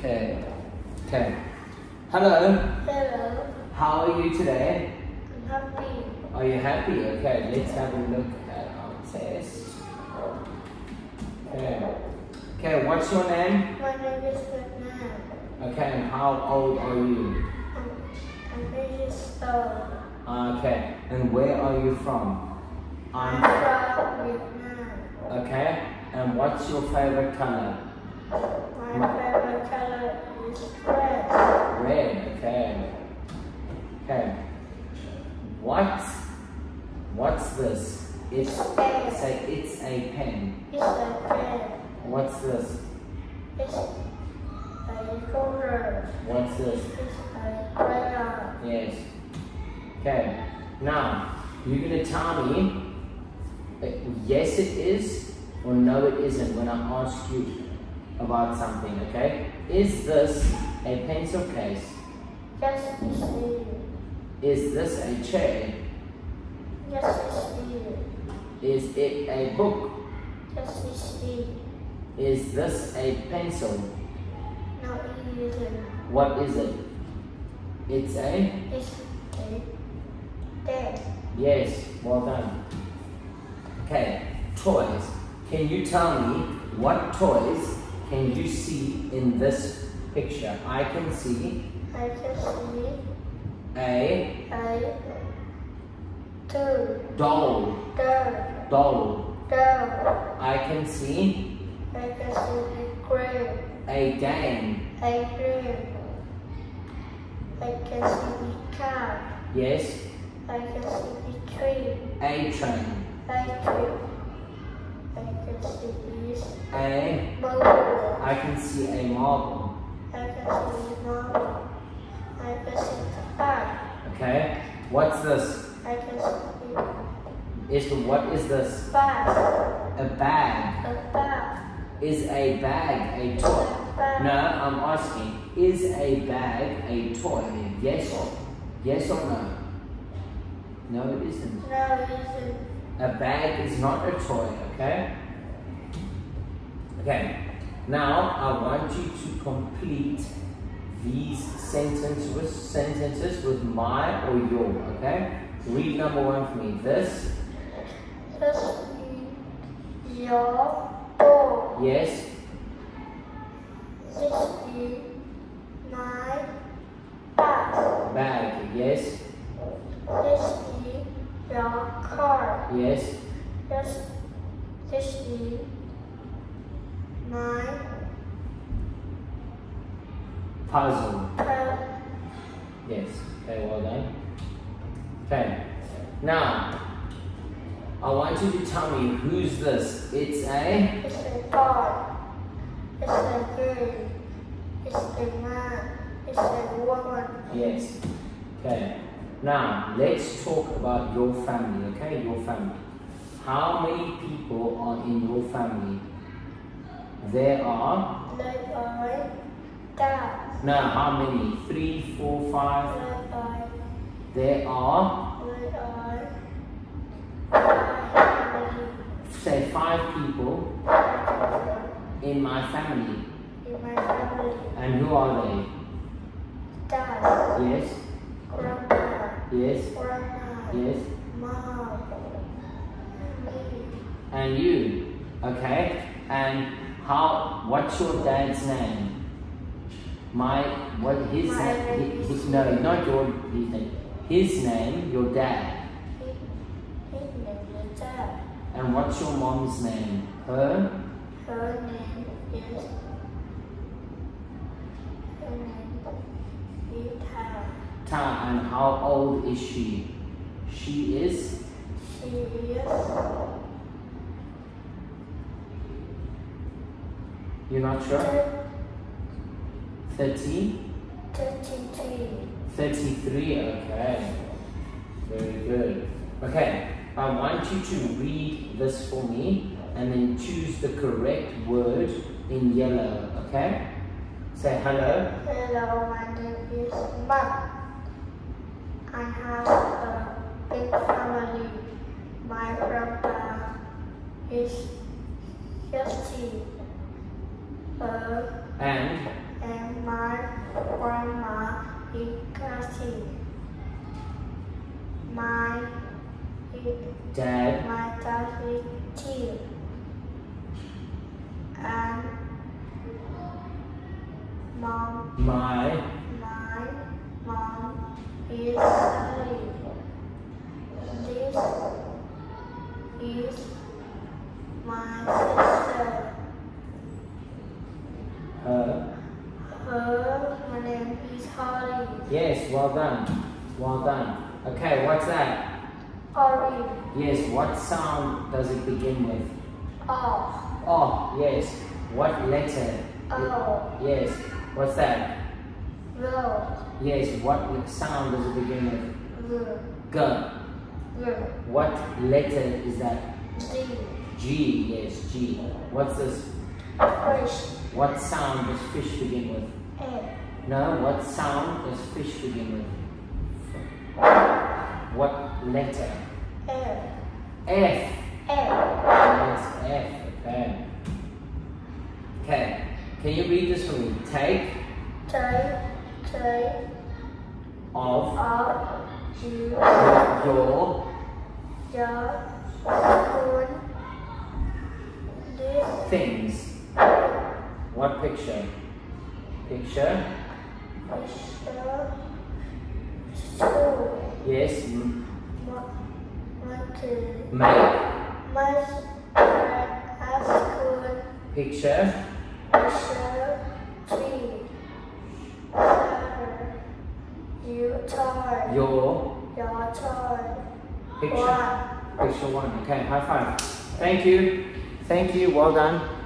Okay. Okay. Hello. Hello, How are you today? I'm happy. Are you happy? Okay, let's have a look at our test. Okay. Okay, what's your name? My name is Nhat Nam. Okay, and how old are you? I'm, slow. Okay, and where are you from? I'm from Vietnam. okay, and what's your favorite color? My favorite color is red. Red, okay. Okay. What? What's this? It's pen. say it's a pen. It's a pen. What's this? It's a color. What's this? It's a crayon. Yes. Okay. Now, you're gonna tell me yes it is or no it isn't when I ask you about something, okay? Is this a pencil case? Yes, it's. Is this a chair? Yes, it's. Is it a book? Yes, it's. Is this a pencil? No, it isn't. What is it? It's a It's a dead. yes. Well done. Okay, toys. Can you tell me what toys can you see in this picture? I can see I can see a a two, doll. the, Doll. the. I can see I can see a grave, a game. a grave. I can see a car. Yes. I can see a tree, A train. a tree. I can see this A. boat. I can see a marble. I can see a marble. I can see the bag. Okay. What's this? I can see Is what is this? a bag, A bag. a bag, Is a bag a a toy? bag. No, I'm asking. Is a bag a toy? Yes or yes or no? No, it isn't. No, it isn't. A bag is not a toy. Okay. Okay. Now I want you to complete these sentences with sentences with my or your. Okay. Read number one for me. This. This is your ball. Yes. This is my bag. Bag. Yes. This is your car. Yes. This, this is my Puzzle. car. Yes. Okay, well done. Okay. Now, I want you to tell me who's this? It's a It's a dog. It's a girl. It's a man. It's a woman. yes. Okay. Now, let's talk about your family, okay? Your family. How many people are in your family? There are Like I dad. no, how many? Three, four, five. Like There are like I, say five people in my family. in my family. And who are they? Dad, Yes, grandpa, yes, grandma, yes. mom, me. And you, okay? And how? What's your dad's name? My what? His My name? His, his, no, not your his name. His name, your dad. His name is Dad. And what's your mom's name? Her. Her name is. Her name is Tara. Ta. And how old is she? She is. She is You're not sure? thir- Thirty. 33. 33, okay. Very good. Okay, I want you to read this for me and then choose the correct word in yellow, okay? Say hello. Hello, my name is Mark. I have a big family. My grandpa is 60. And and grandma is cutting. My Dad. my dad is tea. And mom My. my mom is sewing. This is well done. Well done. Okay, what's that? Orange. Yes, what sound does it begin with? Oh. Oh, yes. What letter? Oh. Yes. What's that? Rose. Yes, what sound does it begin with? R. G. R. What letter is that? G. G, Yes, G. What's this? Fish. What sound does fish begin with? A. No, what sound does fish begin with? What letter? F. F. F. Yes, F. Okay. Okay. Can you read this for me? Take Take. Take. of Of. You. your Your. Spoon. This. things. What? Picture. Picture. Yes. m- Monkey. Make Must. Have school. picture. Picture. Tree. You toy. Your Your toy. picture. One. Picture one. Okay. High five. Thank you. Thank you. Well done.